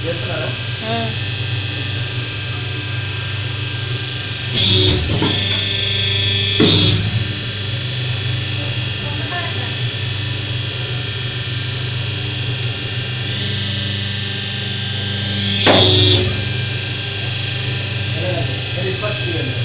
చేస్తున్నారా ఆ. Very first తీయండి